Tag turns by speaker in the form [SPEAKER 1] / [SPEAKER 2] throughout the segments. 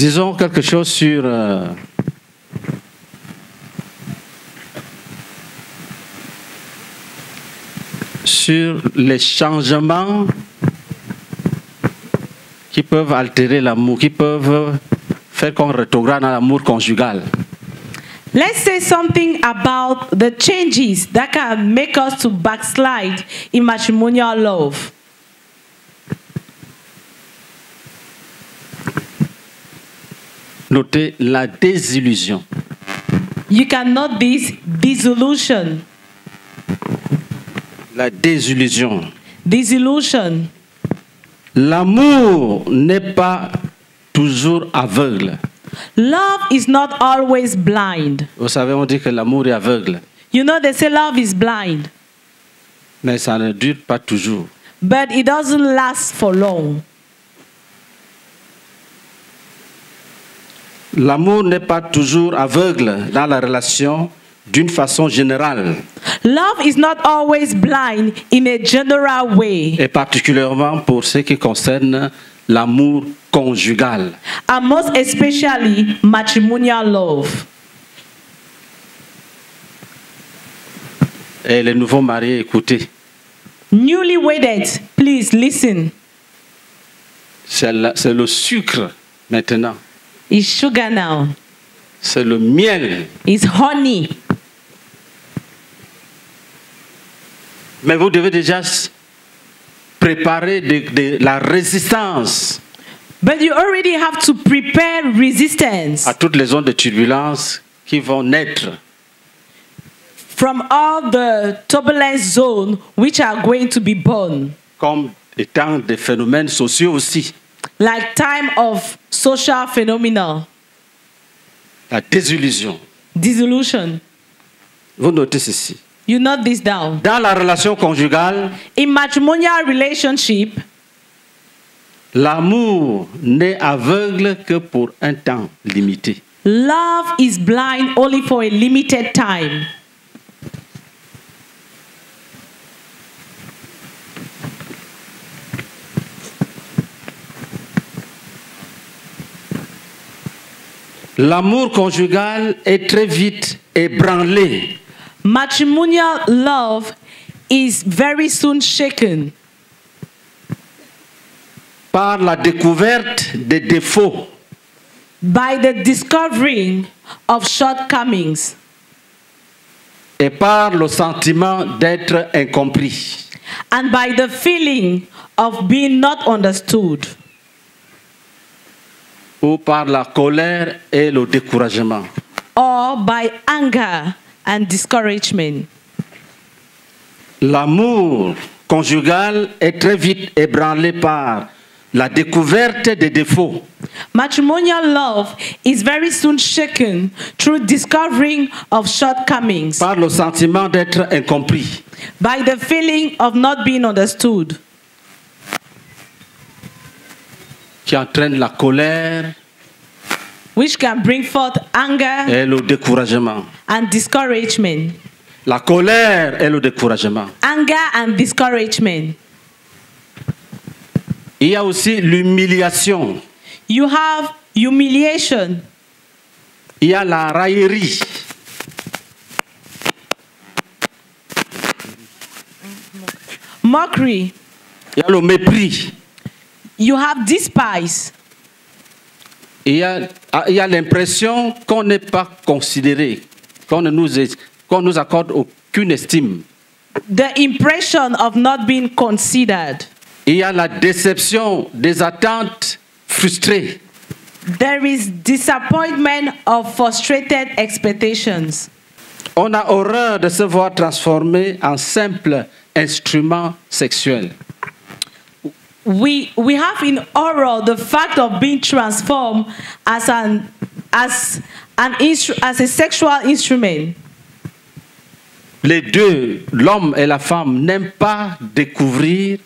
[SPEAKER 1] Disons quelque chose sur euh, sur les changements qui peuvent altérer l'amour, qui peuvent faire qu'on rétrograde dans l'amour conjugal.
[SPEAKER 2] Let's say something about the changes that can make us to backslide in matrimonial love.
[SPEAKER 1] Notez la désillusion.
[SPEAKER 2] You can note this disillusion.
[SPEAKER 1] La désillusion.
[SPEAKER 2] Disillusion.
[SPEAKER 1] L'amour n'est pas toujours aveugle.
[SPEAKER 2] Love is not always blind.
[SPEAKER 1] Vous savez, on dit que l'amour est aveugle,
[SPEAKER 2] You know, they say love is blind,
[SPEAKER 1] mais ça ne dure pas toujours.
[SPEAKER 2] but it doesn't last for long.
[SPEAKER 1] L'amour n'est pas toujours aveugle dans la relation d'une façon générale,
[SPEAKER 2] Love is not always blind in a general way,
[SPEAKER 1] et particulièrement pour ce qui concerne l'amour conjugal.
[SPEAKER 2] and most especially matrimonial love.
[SPEAKER 1] Et les nouveaux mariés, écoutez,
[SPEAKER 2] Newly wedded, please listen.
[SPEAKER 1] c'est c'est le sucre maintenant,
[SPEAKER 2] It's sugar now.
[SPEAKER 1] c'est le miel.
[SPEAKER 2] It's honey.
[SPEAKER 1] Mais vous devez déjà préparer de, de la résistance
[SPEAKER 2] But you already have to prepare resistance
[SPEAKER 1] à toutes les zones de turbulence qui vont naître.
[SPEAKER 2] from all the turbulence zone which are going to be born,
[SPEAKER 1] comme étant des phénomènes sociaux aussi.
[SPEAKER 2] Like time of social phenomena,
[SPEAKER 1] La désillusion.
[SPEAKER 2] disillusion.
[SPEAKER 1] Vous notez ceci.
[SPEAKER 2] You note this down.
[SPEAKER 1] Dans la relation conjugale,
[SPEAKER 2] In matrimonial relationship,
[SPEAKER 1] l'amour n'est aveugle que pour un temps limité.
[SPEAKER 2] love is blind only for a limited time.
[SPEAKER 1] L'amour conjugal est très vite ébranlé.
[SPEAKER 2] Matrimonial love is very soon shaken.
[SPEAKER 1] Par la découverte des défauts.
[SPEAKER 2] By the discovering of shortcomings.
[SPEAKER 1] Et par le sentiment d'être incompris.
[SPEAKER 2] and by the feeling of being not understood
[SPEAKER 1] ou par la colère et le découragement.
[SPEAKER 2] or by anger and discouragement.
[SPEAKER 1] L'amour conjugal est très vite ébranlé par la découverte des défauts
[SPEAKER 2] Matrimonial love is very soon shaken through discovering of shortcomings,
[SPEAKER 1] par le sentiment d'être incompris.
[SPEAKER 2] by the feeling of not being understood,
[SPEAKER 1] qui entraîne la colère
[SPEAKER 2] which can bring forth anger
[SPEAKER 1] et le découragement.
[SPEAKER 2] and discouragement.
[SPEAKER 1] La colère et le découragement.
[SPEAKER 2] Anger and discouragement.
[SPEAKER 1] Il y a aussi l'humiliation.
[SPEAKER 2] You have humiliation.
[SPEAKER 1] Il y a la raillerie.
[SPEAKER 2] Mockery.
[SPEAKER 1] Il y a le mépris.
[SPEAKER 2] You have.
[SPEAKER 1] Il y a, ah, il y a l'impression qu'on n'est pas considéré, qu'on ne nous, est- qu'on nous accorde aucune estime.
[SPEAKER 2] The impression of not being considered.
[SPEAKER 1] Il y a la déception des attentes frustrées.
[SPEAKER 2] There is disappointment of frustrated expectations.
[SPEAKER 1] On a horreur de se voir transformé en simple instrument sexuel.
[SPEAKER 2] We, we have in horror the fact of being transformed as, an, as, an as a sexual instrument.
[SPEAKER 1] Les deux, l'homme et la femme, n'aiment pas découvrir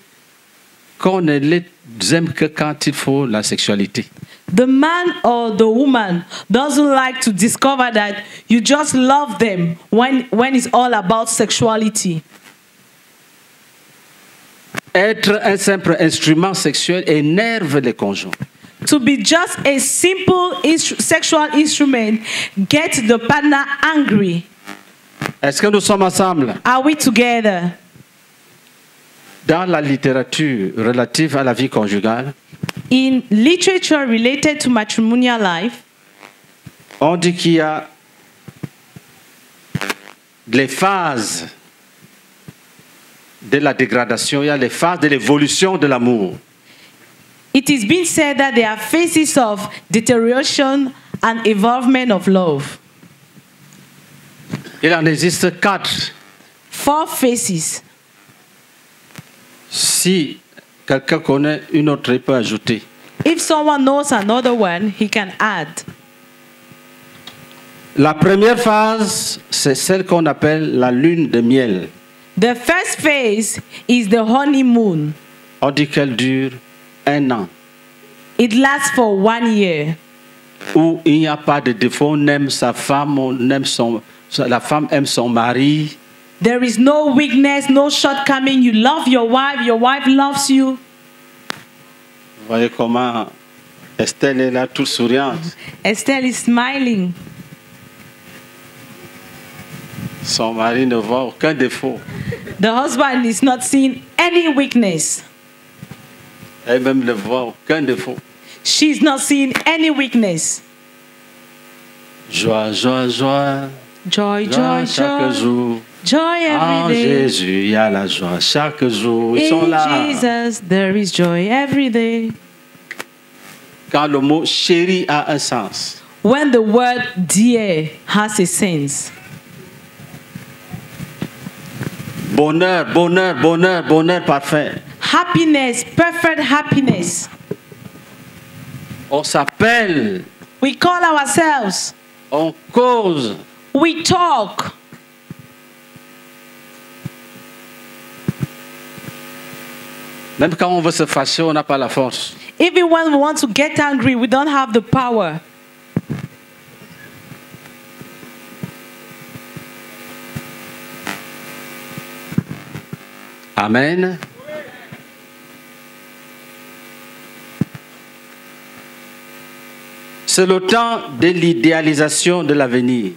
[SPEAKER 1] qu'on ne les aime que quand il faut la sexualité.
[SPEAKER 2] The man or the woman doesn't like to discover that you just love them when, when it's all about sexuality.
[SPEAKER 1] Être un simple instrument sexuel énerve les conjoints.
[SPEAKER 2] to be just a simple instru- sexual instrument get the partner angry.
[SPEAKER 1] Est-ce que nous sommes ensemble?
[SPEAKER 2] Are we together?
[SPEAKER 1] Dans la littérature relative à la vie conjugale,
[SPEAKER 2] In literature related to matrimonial life,
[SPEAKER 1] on dit qu'il y a les phases de la dégradation, il y a les phases de l'évolution de l'amour.
[SPEAKER 2] it is being said that there are phases of deterioration and evolvement of love.
[SPEAKER 1] Il en existe quatre.
[SPEAKER 2] Four phases.
[SPEAKER 1] Si quelqu'un connaît une autre, il peut ajouter.
[SPEAKER 2] If someone knows another one, he can add.
[SPEAKER 1] La première phase, c'est celle qu'on appelle la lune de miel.
[SPEAKER 2] The first phase is the honeymoon.
[SPEAKER 1] On dit qu'elle dure un an,
[SPEAKER 2] It lasts for one year.
[SPEAKER 1] où il n'y a pas de défaut, on aime sa femme, on aime son, la femme aime son mari,
[SPEAKER 2] There is no weakness, no shortcoming. You love your wife, your wife loves you.
[SPEAKER 1] Vous voyez comment Estelle est là, toute souriante.
[SPEAKER 2] Estelle is smiling.
[SPEAKER 1] Son mari ne voit aucun défaut.
[SPEAKER 2] The husband is not seeing any weakness.
[SPEAKER 1] Elle-même ne voit aucun défaut.
[SPEAKER 2] She's not seeing any weakness.
[SPEAKER 1] Joie, joie, joie.
[SPEAKER 2] Joy,
[SPEAKER 1] joie
[SPEAKER 2] joy,
[SPEAKER 1] chaque
[SPEAKER 2] joy.
[SPEAKER 1] jour.
[SPEAKER 2] Joy
[SPEAKER 1] En
[SPEAKER 2] every day.
[SPEAKER 1] Jésus, il y a la joie chaque jour. Ils sont
[SPEAKER 2] In
[SPEAKER 1] là.
[SPEAKER 2] Jesus, there is joy every day.
[SPEAKER 1] Quand le mot chéri a un sens,
[SPEAKER 2] When the word dear has a sense.
[SPEAKER 1] Bonheur, bonheur, bonheur, bonheur parfait.
[SPEAKER 2] Happiness, perfect happiness.
[SPEAKER 1] On s'appelle,
[SPEAKER 2] We call ourselves.
[SPEAKER 1] on cause.
[SPEAKER 2] We talk.
[SPEAKER 1] Même quand on veut se fâcher, on n'a pas la force.
[SPEAKER 2] Even when we want to get angry, we don't have the power.
[SPEAKER 1] Amen. C'est le temps de l'idéalisation de l'avenir.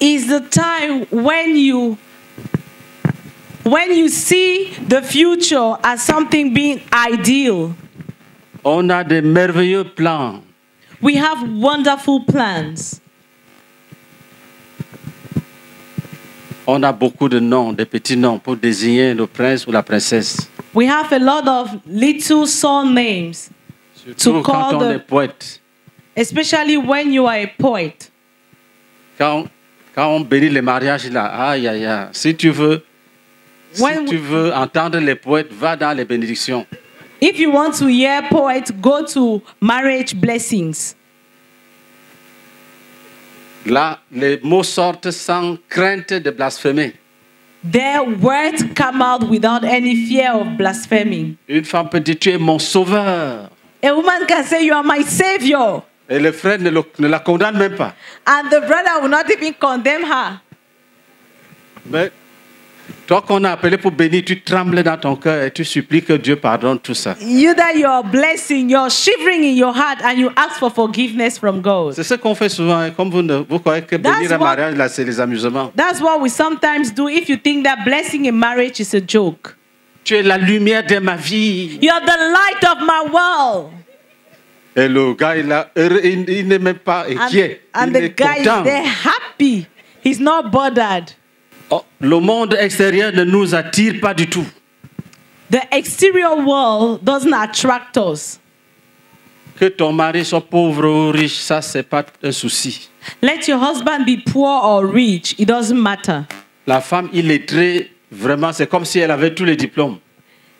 [SPEAKER 2] Is the time when you when you see the future as something being ideal.
[SPEAKER 1] On a de merveilleux plans.
[SPEAKER 2] We have wonderful plans.
[SPEAKER 1] On a beaucoup de noms, de petits noms pour désigner le prince ou la princesse.
[SPEAKER 2] We have a lot of little son names,
[SPEAKER 1] Surtout quand
[SPEAKER 2] call
[SPEAKER 1] on
[SPEAKER 2] the-
[SPEAKER 1] est poète.
[SPEAKER 2] especially when you are a poet.
[SPEAKER 1] Quand, quand on bénit les mariages, là, aïe, aïe, aïe. Si tu veux, si
[SPEAKER 2] When-
[SPEAKER 1] tu veux entendre les poètes, va dans les bénédictions.
[SPEAKER 2] If you want to hear poets, go to marriage blessings.
[SPEAKER 1] Là, les mots sortent sans crainte de blasphémer.
[SPEAKER 2] Their words come out without any fear of blaspheming.
[SPEAKER 1] Une femme peut dire, tu es mon sauveur.
[SPEAKER 2] A woman can say, You are my savior.
[SPEAKER 1] Et le frère ne, le- ne la condamne même pas.
[SPEAKER 2] And the brother will not even condemn her.
[SPEAKER 1] Mais toi qu'on a appelé pour bénir, tu trembles dans ton cœur et tu supplies que Dieu pardonne tout ça.
[SPEAKER 2] You that you're blessing, you're shivering in your heart, and you ask for forgiveness from God.
[SPEAKER 1] C'est ce qu'on fait souvent. hein. Comme vous, ne- vous croyez que
[SPEAKER 2] That's
[SPEAKER 1] bénir un
[SPEAKER 2] what-
[SPEAKER 1] mariage, là, c'est les amusements.
[SPEAKER 2] That's what we sometimes do if you think that blessing in marriage is a joke.
[SPEAKER 1] Tu es la lumière de ma vie.
[SPEAKER 2] You're the light of my world.
[SPEAKER 1] Et le gars, il, a il, il n'est même pas
[SPEAKER 2] And,
[SPEAKER 1] inquiet.
[SPEAKER 2] and
[SPEAKER 1] il
[SPEAKER 2] the
[SPEAKER 1] est
[SPEAKER 2] guy is
[SPEAKER 1] content.
[SPEAKER 2] there happy. He's not bothered.
[SPEAKER 1] Oh, le monde extérieur ne nous attire pas du tout.
[SPEAKER 2] The exterior world doesn't attract us.
[SPEAKER 1] Que ton mari soit pauvre ou riche, ça, c'est pas un souci.
[SPEAKER 2] Let your husband be poor or rich, it doesn't matter.
[SPEAKER 1] La femme illettrée, vraiment, c'est comme si elle avait tous les diplômes.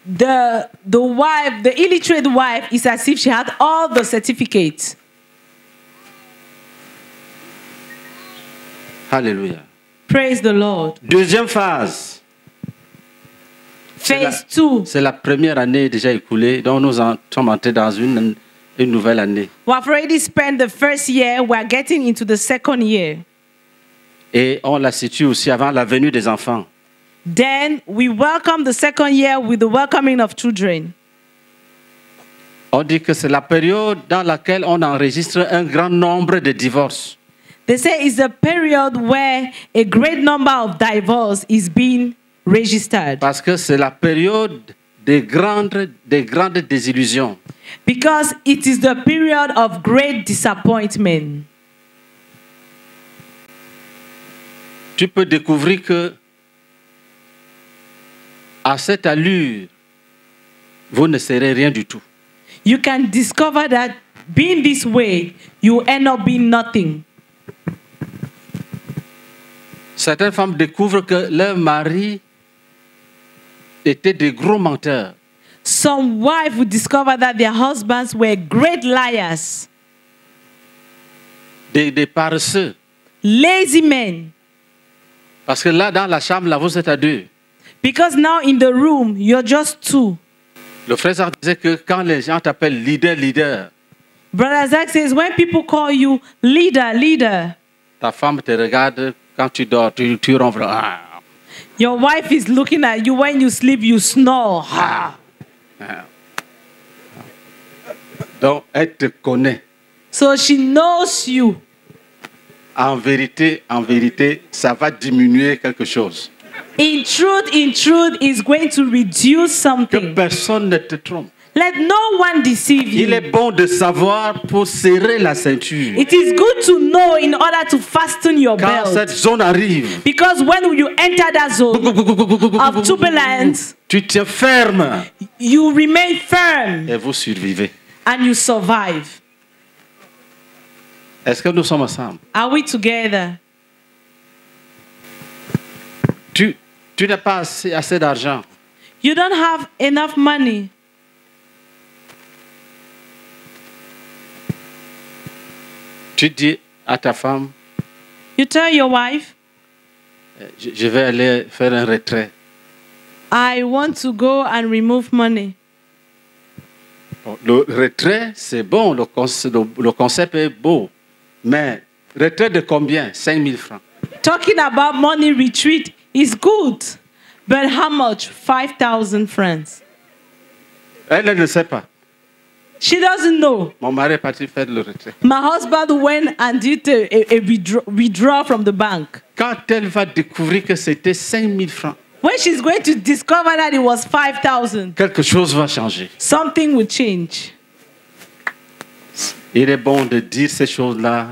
[SPEAKER 2] The, the wife, the illiterate wife, is as if she had all the certificates.
[SPEAKER 1] Alléluia.
[SPEAKER 2] Praise the Lord.
[SPEAKER 1] Deuxième phase.
[SPEAKER 2] Phase two.
[SPEAKER 1] C'est la première année déjà écoulée, donc nous sommes entrés dans une, une nouvelle année.
[SPEAKER 2] We have already spent the first year, we are getting into the second year.
[SPEAKER 1] Et on la situe aussi avant la venue des enfants.
[SPEAKER 2] Then we welcome the second year with the welcoming of children.
[SPEAKER 1] On dit que c'est la période dans laquelle on enregistre un grand nombre de divorces.
[SPEAKER 2] They say it's a period where a great number of divorce is being registered
[SPEAKER 1] Parce que c'est la période des grandes, des grandes désillusions.
[SPEAKER 2] because it is the period of great disappointment.
[SPEAKER 1] Tu peux découvrir que à cette allure, vous ne serez rien du tout.
[SPEAKER 2] You can discover that being this way, you end up being nothing.
[SPEAKER 1] Certaines femmes découvrent que leur mari était des gros menteurs.
[SPEAKER 2] Some wives will discover that their husbands were great liars,
[SPEAKER 1] des, des paresseux.
[SPEAKER 2] lazy men.
[SPEAKER 1] Parce que là, dans la chambre, là, vous êtes à deux.
[SPEAKER 2] Because now in the room, you're just two.
[SPEAKER 1] Le frère Zach disait que quand les gens t'appellent leader, leader,
[SPEAKER 2] Brother Zach says, when people call you leader, leader,
[SPEAKER 1] ta femme te regarde quand tu dors, tu, tu ronfles. Ah,
[SPEAKER 2] your wife is looking at you when you sleep, you snore.
[SPEAKER 1] ah. Donc, elle te connaît.
[SPEAKER 2] So she knows you.
[SPEAKER 1] En vérité, en vérité, ça va diminuer quelque chose.
[SPEAKER 2] In truth, in truth, is going to reduce
[SPEAKER 1] Que
[SPEAKER 2] something.
[SPEAKER 1] personne ne te trompe.
[SPEAKER 2] Let no one deceive
[SPEAKER 1] Il
[SPEAKER 2] you.
[SPEAKER 1] est bon de savoir pour serrer la ceinture.
[SPEAKER 2] It is good to know in order to fasten your
[SPEAKER 1] Quand cette
[SPEAKER 2] belt.
[SPEAKER 1] zone arrive,
[SPEAKER 2] Because when you enter that zone of turbulence,
[SPEAKER 1] tu tiens ferme
[SPEAKER 2] you remain firm
[SPEAKER 1] et vous survivez.
[SPEAKER 2] and you survive.
[SPEAKER 1] Est-ce que nous sommes ensemble?
[SPEAKER 2] Are we together?
[SPEAKER 1] Tu, tu n'as pas assez, assez d'argent.
[SPEAKER 2] You don't have enough money.
[SPEAKER 1] Tu dis à ta femme,
[SPEAKER 2] You tell your wife,
[SPEAKER 1] euh, je, je vais aller faire un retrait.
[SPEAKER 2] I want to go and remove money.
[SPEAKER 1] Bon, le retrait, c'est bon, le, conce- le- le concept est beau. Mais retrait de combien? 5 000 francs.
[SPEAKER 2] Talking about money retreat is good, but how much? 5,000 francs.
[SPEAKER 1] Elle, elle ne sait pas.
[SPEAKER 2] She doesn't know.
[SPEAKER 1] Mon mari est parti faire le retrait.
[SPEAKER 2] My husband went and did a, a, a withdraw, withdraw from the bank.
[SPEAKER 1] Quand elle va découvrir que c'était 5 000 francs,
[SPEAKER 2] When she's going to discover that it was 5,000,
[SPEAKER 1] quelque chose va changer.
[SPEAKER 2] something will change.
[SPEAKER 1] Il est bon de dire ces choses-là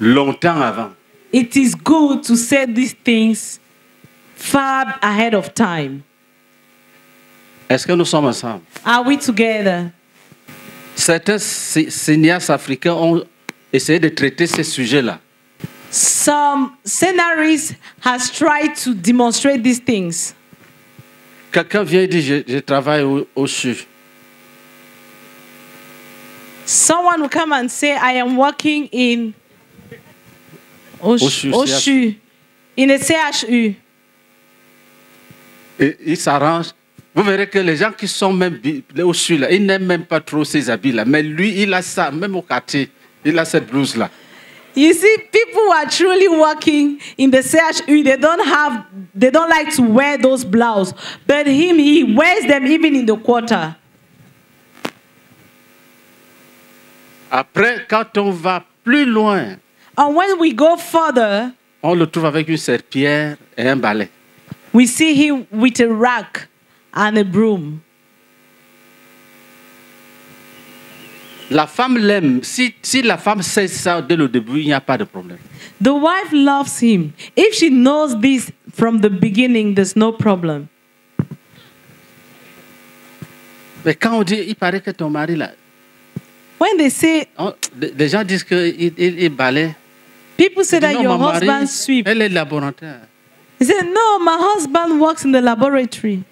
[SPEAKER 1] longtemps avant.
[SPEAKER 2] It is good to say these things far ahead of time.
[SPEAKER 1] Est-ce que nous sommes ensemble
[SPEAKER 2] Are we together?
[SPEAKER 1] Certains ci- cinéastes africains ont essayé de traiter ces sujets-là.
[SPEAKER 2] Some scenaries has tried to demonstrate these things.
[SPEAKER 1] Quelqu'un vient et dit, je, je travaille au, au sud.
[SPEAKER 2] Someone will come and say, I am working in Osh-
[SPEAKER 1] Oshu,
[SPEAKER 2] Oshu, in a CHU.
[SPEAKER 1] Et il s'arrange. Vous verrez que les gens qui sont même au sud, là, ils n'aiment même pas trop ces habits-là. Mais lui, il a ça, même au quartier. Il a cette blouse-là.
[SPEAKER 2] You see, people who are truly working in the CHU, they don't have, they don't like to wear those blouses. But him, he wears them even in the quarter.
[SPEAKER 1] Après, quand on va plus loin,
[SPEAKER 2] And when we go further,
[SPEAKER 1] on le trouve avec une serpillère et un balai.
[SPEAKER 2] we see him with a rack and a broom.
[SPEAKER 1] La femme l'aime. Si, si la femme sait ça dès le début, il n'y a pas de problème.
[SPEAKER 2] The wife loves him. If she knows this from the beginning, there's no problem.
[SPEAKER 1] Mais quand on dit, il paraît que ton mari, là,
[SPEAKER 2] When they say, oh,
[SPEAKER 1] on- les les gens disent qu'il il, il balaie.
[SPEAKER 2] people say that
[SPEAKER 1] Non,
[SPEAKER 2] your husband sweep.
[SPEAKER 1] Elle est laboratoire.
[SPEAKER 2] He said, no, my husband works in the laboratory.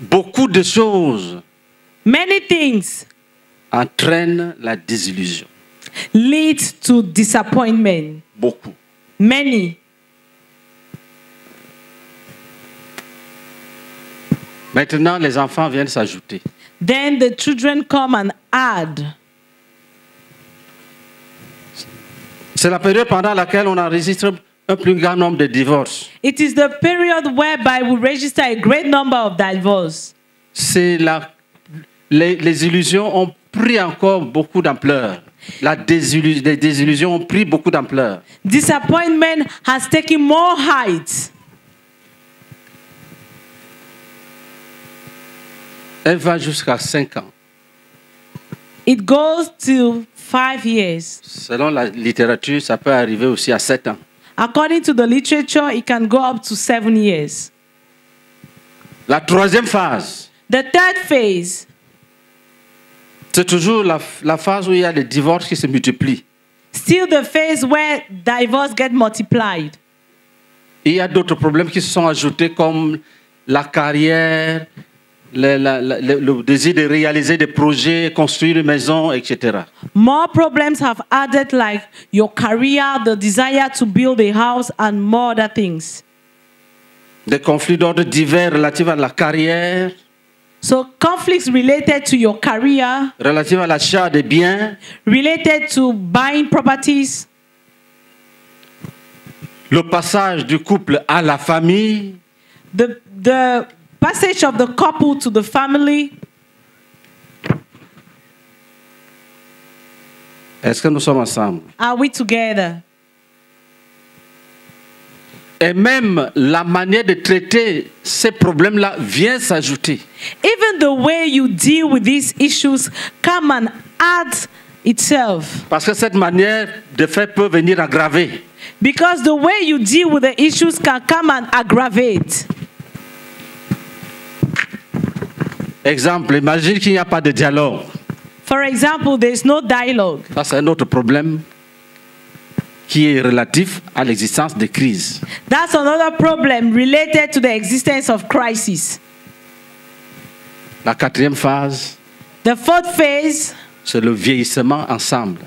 [SPEAKER 1] Beaucoup de choses
[SPEAKER 2] Many things
[SPEAKER 1] entraînent la désillusion.
[SPEAKER 2] lead to disappointment.
[SPEAKER 1] Beaucoup.
[SPEAKER 2] Many.
[SPEAKER 1] Maintenant, les enfants viennent s'ajouter.
[SPEAKER 2] Then the children come and add.
[SPEAKER 1] C'est la période pendant laquelle on enregistre un plus grand nombre de divorces.
[SPEAKER 2] It is the period whereby we register a great number of divorce.
[SPEAKER 1] C'est la, les, les illusions ont pris encore beaucoup d'ampleur. La désillu- les désillusions ont pris beaucoup d'ampleur.
[SPEAKER 2] Disappointment has taken more height.
[SPEAKER 1] Elle va jusqu'à 5 ans.
[SPEAKER 2] It goes to five years.
[SPEAKER 1] Selon la littérature, ça peut arriver aussi à 7 ans.
[SPEAKER 2] According to the literature, it can go up to seven years.
[SPEAKER 1] La troisième phase,
[SPEAKER 2] The third phase
[SPEAKER 1] c'est toujours la, la phase où il y a des divorces qui se multiplient.
[SPEAKER 2] still the phase where divorce get multiplied.
[SPEAKER 1] Et il y a d'autres problèmes qui se sont ajoutés comme la carrière, le, la- la- le- le désir de réaliser des projets, construire une maison, etc.
[SPEAKER 2] More problems have added, like your career, the desire to build a house, and more other things.
[SPEAKER 1] Des conflits d'ordre divers relatifs à la carrière,
[SPEAKER 2] So, conflicts related to your career,
[SPEAKER 1] relatifs à l'achat des biens,
[SPEAKER 2] related to buying properties,
[SPEAKER 1] le passage du couple à la famille,
[SPEAKER 2] the, the passage of the couple to the family.
[SPEAKER 1] Est-ce que nous sommes ensemble?
[SPEAKER 2] Are we together?
[SPEAKER 1] Et même la manière de traiter ces problèmes-là vient s'ajouter.
[SPEAKER 2] Even the way you deal with these issues come and add itself.
[SPEAKER 1] Parce que cette manière de faire peut venir aggraver.
[SPEAKER 2] Because the way you deal with the issues can come and aggravate.
[SPEAKER 1] Exemple, imagine qu'il n'y a pas de dialogue.
[SPEAKER 2] For example, there's no dialogue.
[SPEAKER 1] Ça, c'est un autre problème qui est relatif à l'existence de crises.
[SPEAKER 2] That's another problem related to the existence of crisis.
[SPEAKER 1] La quatrième phase,
[SPEAKER 2] The fourth phase,
[SPEAKER 1] c'est le vieillissement ensemble.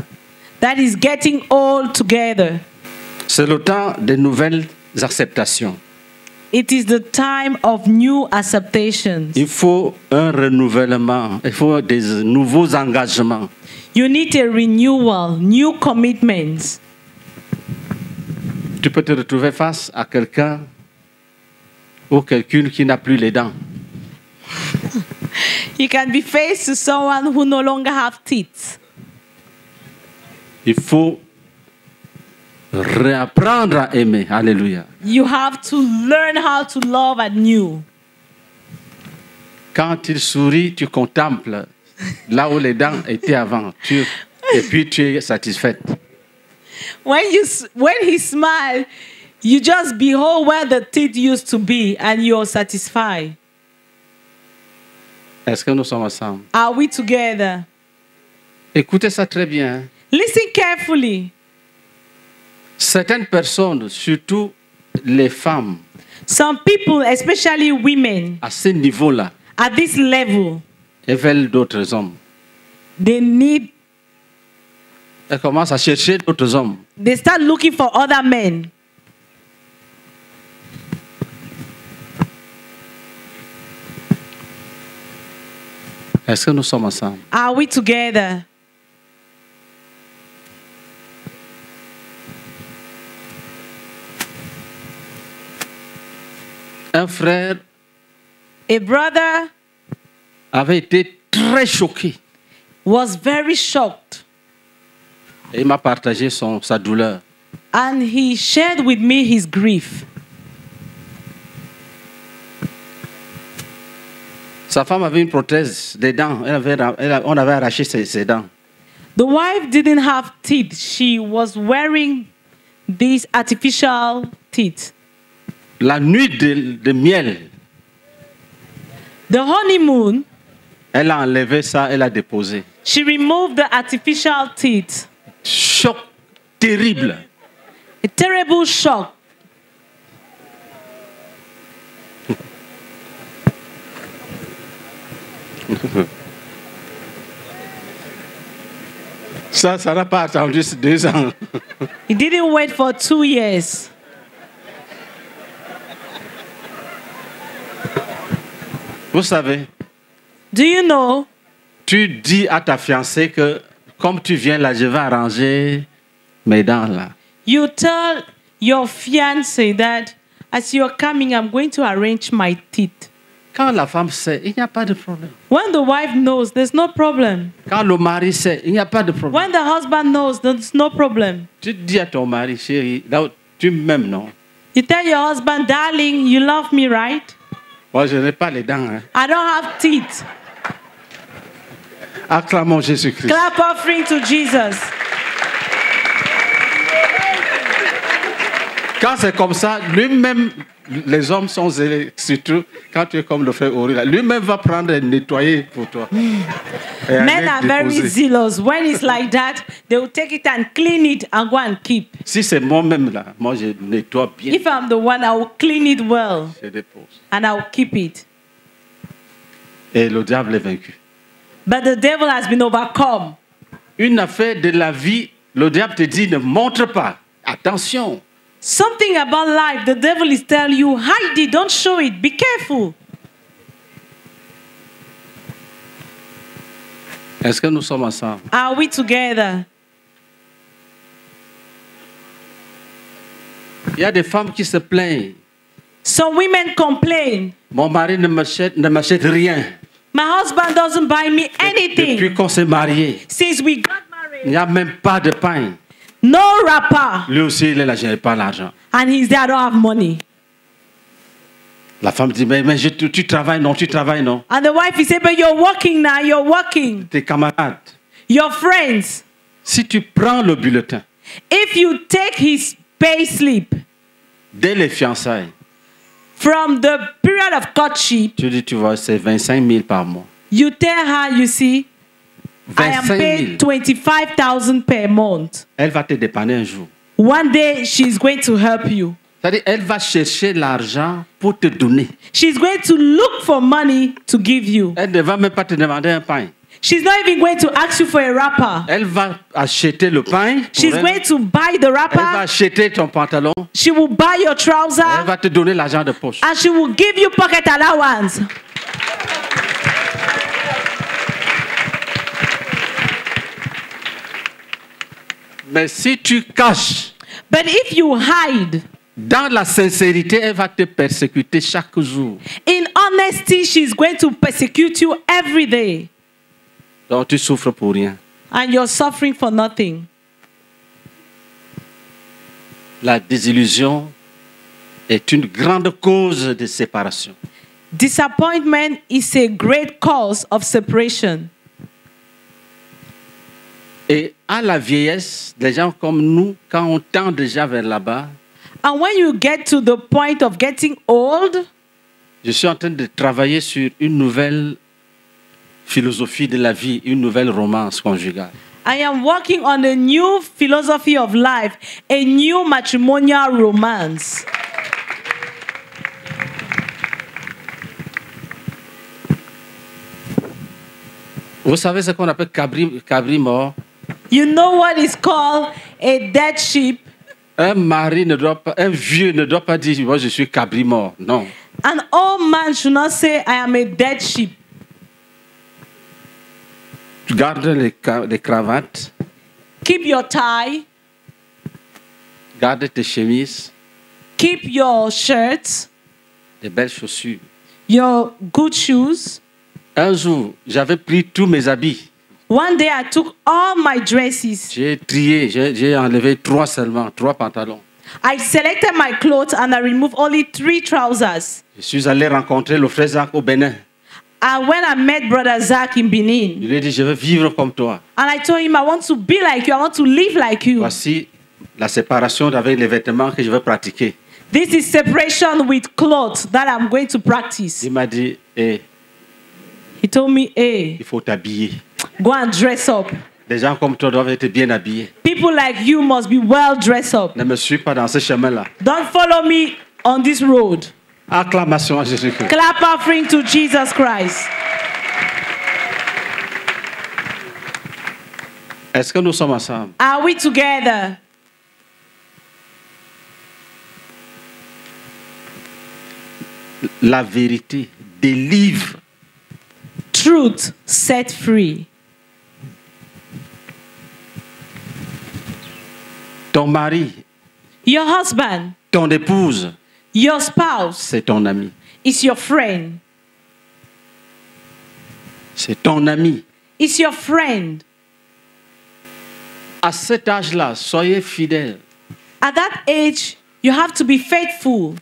[SPEAKER 2] that is getting old together.
[SPEAKER 1] C'est le temps des nouvelles acceptations.
[SPEAKER 2] It is the time of new acceptations.
[SPEAKER 1] Il faut un renouvellement, il faut des nouveaux engagements.
[SPEAKER 2] You need a renewal, new commitments.
[SPEAKER 1] Tu peux te retrouver face à quelqu'un ou quelqu'une qui n'a plus les dents.
[SPEAKER 2] You can be faced to someone who no longer have teeth.
[SPEAKER 1] Il faut réapprendre à aimer. Alléluia.
[SPEAKER 2] You have to learn how to love anew.
[SPEAKER 1] Quand il sourit, tu contemples là où les dents étaient avant. Tu- et puis tu es satisfaite.
[SPEAKER 2] When you when he smiled, you just behold where the teeth used to be and you're satisfied.
[SPEAKER 1] Est-ce que nous sommes ensemble?
[SPEAKER 2] Are we together?
[SPEAKER 1] Écoutez ça très bien.
[SPEAKER 2] Listen carefully.
[SPEAKER 1] Certaines personnes, surtout les femmes,
[SPEAKER 2] Some people, especially women,
[SPEAKER 1] à ce niveau-là,
[SPEAKER 2] at this level,
[SPEAKER 1] elles veulent d'autres hommes.
[SPEAKER 2] they need
[SPEAKER 1] Elles commencent à chercher d'autres hommes.
[SPEAKER 2] they start looking for other men.
[SPEAKER 1] Est-ce que nous sommes ensemble?
[SPEAKER 2] Are we together?
[SPEAKER 1] Un frère
[SPEAKER 2] A brother
[SPEAKER 1] avait été très choqué
[SPEAKER 2] was very shocked
[SPEAKER 1] et il m'a partagé son, sa douleur.
[SPEAKER 2] and he shared with me his grief.
[SPEAKER 1] Sa femme avait une prothèse des dents. Elle avait- elle on avait arraché ses, ses dents.
[SPEAKER 2] The wife didn't have teeth. She was wearing these artificial teeth.
[SPEAKER 1] La nuit de, de miel,
[SPEAKER 2] The honeymoon,
[SPEAKER 1] elle a enlevé ça, elle a déposé.
[SPEAKER 2] she removed the artificial teeth.
[SPEAKER 1] Choc terrible.
[SPEAKER 2] A terrible shock.
[SPEAKER 1] Ça, ça n'a pas attendu deux ans.
[SPEAKER 2] He didn't wait for two years.
[SPEAKER 1] Vous savez,
[SPEAKER 2] Do you know?
[SPEAKER 1] tu dis à ta fiancée que comme tu viens là, je vais arranger mes dents là.
[SPEAKER 2] You tell your fiance that as you're coming, I'm going to arrange my teeth.
[SPEAKER 1] Quand la femme sait, il n'y a pas de problème.
[SPEAKER 2] When the wife knows, there's no problem.
[SPEAKER 1] Quand le mari sait, il n'y a pas de problème.
[SPEAKER 2] When the husband knows, there's no problem.
[SPEAKER 1] Tu dis à ton mari, chérie, tu m'aimes, non?
[SPEAKER 2] You tell your husband, darling, you love me, right?
[SPEAKER 1] Moi, je n'ai pas les dents. Hein.
[SPEAKER 2] I don't have teeth.
[SPEAKER 1] Acclamons Jésus-Christ.
[SPEAKER 2] Clap offering to Jesus.
[SPEAKER 1] Quand c'est comme ça, lui-même, les hommes sont zélés, surtout quand tu es comme le frère Ori. Lui-même va prendre et nettoyer pour toi.
[SPEAKER 2] Men are very zealous. When it's like that, they will take it and clean it and go and keep.
[SPEAKER 1] Si c'est moi-même là, moi je nettoie bien,
[SPEAKER 2] If I'm the one, I will clean it well
[SPEAKER 1] je dépose.
[SPEAKER 2] and I will keep it.
[SPEAKER 1] Et le diable est vaincu.
[SPEAKER 2] But the devil has been overcome.
[SPEAKER 1] Une affaire de la vie, le diable te dit ne montre pas. Attention.
[SPEAKER 2] Something about life, the devil is telling you, hide it, don't show it, be careful.
[SPEAKER 1] Est-ce que nous sommes ensemble
[SPEAKER 2] Are we together?
[SPEAKER 1] Il y a des femmes qui se plaignent.
[SPEAKER 2] Some women complain,
[SPEAKER 1] Mon mari ne m'achète, ne m'achète rien.
[SPEAKER 2] my husband doesn't buy me anything.
[SPEAKER 1] Depuis qu'on s'est marié,
[SPEAKER 2] Since we got married.
[SPEAKER 1] il n'y a même pas de pain.
[SPEAKER 2] No wrapper.
[SPEAKER 1] Lui aussi, il est là, je n'ai pas l'argent.
[SPEAKER 2] And he's there, I don't have money.
[SPEAKER 1] La femme dit, mais, mais je- tu, tu travailles, non, tu travailles, non.
[SPEAKER 2] And the wife is saying, but you're working now, you're working.
[SPEAKER 1] Tes camarades,
[SPEAKER 2] Your friends,
[SPEAKER 1] si tu prends le bulletin
[SPEAKER 2] if you take his pay slip
[SPEAKER 1] dès les fiançailles,
[SPEAKER 2] from the period of courtship,
[SPEAKER 1] tu dis, tu vois, c'est 25 000 par mois.
[SPEAKER 2] you tell her, you see, I am
[SPEAKER 1] 25
[SPEAKER 2] paid
[SPEAKER 1] 000.
[SPEAKER 2] 25,000 per month.
[SPEAKER 1] Elle va te dépanner un jour.
[SPEAKER 2] One day she's going to help you.
[SPEAKER 1] C'est-à-dire, elle va chercher l'argent pour te donner.
[SPEAKER 2] She's going to look for money to give you.
[SPEAKER 1] Elle ne va même pas te demander un pain.
[SPEAKER 2] She's not even going to ask you for a wrapper.
[SPEAKER 1] Elle va acheter le pain.
[SPEAKER 2] She's
[SPEAKER 1] elle.
[SPEAKER 2] going to buy the
[SPEAKER 1] Elle va
[SPEAKER 2] wrapper.
[SPEAKER 1] acheter ton pantalon.
[SPEAKER 2] She will buy your
[SPEAKER 1] Elle
[SPEAKER 2] trouser
[SPEAKER 1] va te donner l'argent de poche.
[SPEAKER 2] and she will give you pocket allowance.
[SPEAKER 1] Mais si tu caches,
[SPEAKER 2] But if you hide,
[SPEAKER 1] dans la sincérité, elle va te persécuter chaque jour.
[SPEAKER 2] in honesty, she's going to persecute you every day.
[SPEAKER 1] Donc tu souffres pour rien.
[SPEAKER 2] And you're suffering for nothing.
[SPEAKER 1] La désillusion est une grande cause de séparation.
[SPEAKER 2] Disappointment is a great cause of separation.
[SPEAKER 1] Et à la vieillesse, des gens comme nous, quand on tend déjà vers là-bas,
[SPEAKER 2] And when you get to the point of getting old,
[SPEAKER 1] je suis en train de travailler sur une nouvelle philosophie de la vie, une nouvelle romance conjugale.
[SPEAKER 2] I am working on a new philosophy of life, a new matrimonial romance.
[SPEAKER 1] Vous savez ce qu'on appelle cabri, cabri mort?
[SPEAKER 2] You know what is called a dead sheep?
[SPEAKER 1] Un mari ne doit pas, un vieux ne doit pas dire moi je suis cabri mort. Non.
[SPEAKER 2] An old man should not say, I am a dead sheep.
[SPEAKER 1] Tu gardes les, les cravates,
[SPEAKER 2] Keep your tie,
[SPEAKER 1] garde tes chemises,
[SPEAKER 2] keep your shirts,
[SPEAKER 1] des belles chaussures.
[SPEAKER 2] your good shoes.
[SPEAKER 1] Un jour, j'avais pris tous mes habits.
[SPEAKER 2] One day I took all my dresses.
[SPEAKER 1] J'ai trié, j'ai enlevé trois seulement, trois pantalons.
[SPEAKER 2] I selected my clothes and I removed only three trousers.
[SPEAKER 1] Je suis allé rencontrer le frère Zach au Bénin.
[SPEAKER 2] And when I met Brother Zach in Benin,
[SPEAKER 1] Je lui ai dit, je veux vivre comme toi.
[SPEAKER 2] and I told him, I want to be like you, I want to live like you.
[SPEAKER 1] Voici la séparation avec les vêtements que je veux pratiquer.
[SPEAKER 2] This is separation with clothes that I'm going to practice.
[SPEAKER 1] Il m'a dit, Eh,
[SPEAKER 2] He told me, hey,
[SPEAKER 1] il faut t'habiller.
[SPEAKER 2] Go and dress up.
[SPEAKER 1] Des gens comme toi doivent être bien habillés.
[SPEAKER 2] People like you must be well dressed up.
[SPEAKER 1] Ne me suis pas dans ce chemin-là.
[SPEAKER 2] Don't follow me on this road.
[SPEAKER 1] Acclamation à Jésus-Christ.
[SPEAKER 2] Clap offering to Jesus Christ.
[SPEAKER 1] Est-ce que nous sommes ensemble?
[SPEAKER 2] Are we together?
[SPEAKER 1] La vérité délivre.
[SPEAKER 2] Truth set free.
[SPEAKER 1] Ton mari
[SPEAKER 2] Your husband,
[SPEAKER 1] Ton épouse,
[SPEAKER 2] your spouse
[SPEAKER 1] c'est ton ami.
[SPEAKER 2] is your friend.
[SPEAKER 1] C'est ton ami.
[SPEAKER 2] Is your friend.
[SPEAKER 1] À cet âge-là, soyez fidèles.
[SPEAKER 2] At that age, you have to be faithful.